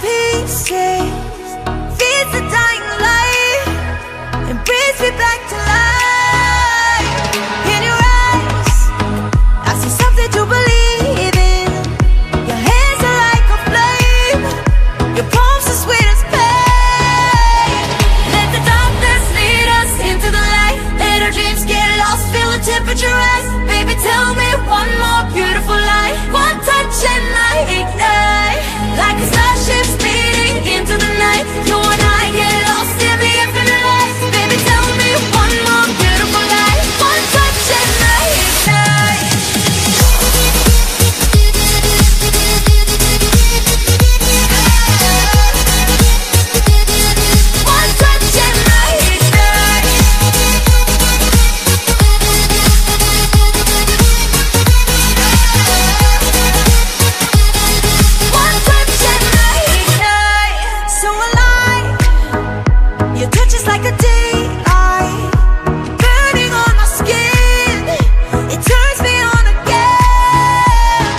pieces feeds the dying light and brings me back to life. In your eyes, I see something to believe in. Your hands are like a flame, your palms are sweet as pain. Let the darkness lead us into the light. Let our dreams get lost, feel the temperature rise. Baby, tell me like a burning on my skin. It turns me on again.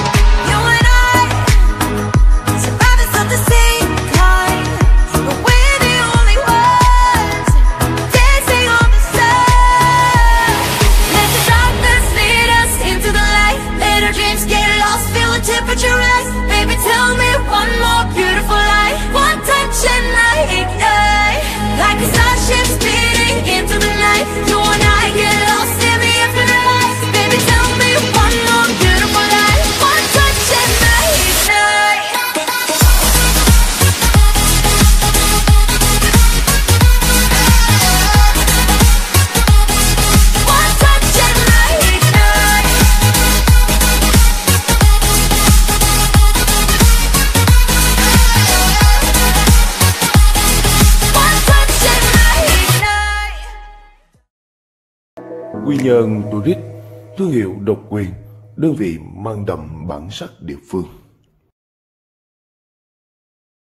You and I, survivors of the same kind, but we're the only ones dancing on the sun. Let the darkness lead us into the light. Let our dreams get lost, feel the temperature rise. Baby, tell me one more beautiful Quy nhơn Tourist, thương hiệu độc quyền, đơn vị mang đậm bản sắc địa phương.